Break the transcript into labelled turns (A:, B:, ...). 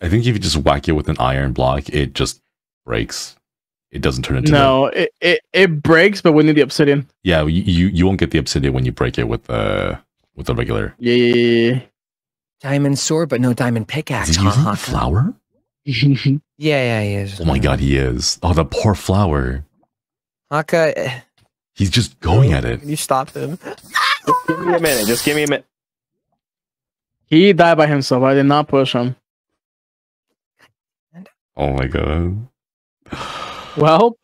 A: I think if you just whack it with an iron block, it just breaks. It doesn't turn into
B: No, it, it it breaks, but we need the obsidian.
A: Yeah, you, you you won't get the obsidian when you break it with uh with the regular.
B: Yeah, yeah, yeah,
C: Diamond sword, but no diamond pickaxe.
A: Is he using
C: Hakka?
A: flour?
B: yeah.
C: Yeah, yeah, he is.
A: Oh my god, he is. Oh, the poor flower.
C: Hakka, eh,
A: He's just going at it.
C: Can you stop him.
D: Just give me a minute. Just give me a minute.
B: he died by himself. I did not push him.
A: Oh my god.
B: Well,